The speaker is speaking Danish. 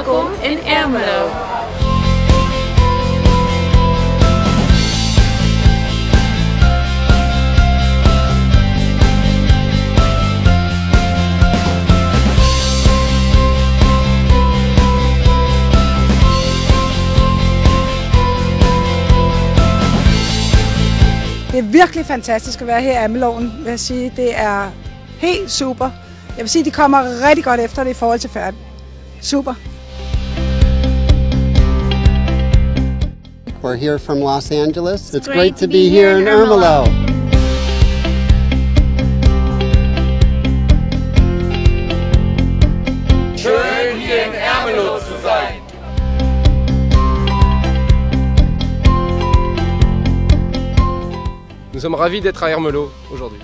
Ermelo. Det er virkelig fantastisk at være her i Ammeloven, vil jeg sige. Det er helt super. Jeg vil sige, at de kommer rigtig godt efter det i forhold til færden. Super. We're here from Los Angeles. It's, it's great, to be, be here in Ermelo. Schön hier in Ermelo zu sein. Nous sommes ravis d'être à Ermelo aujourd'hui.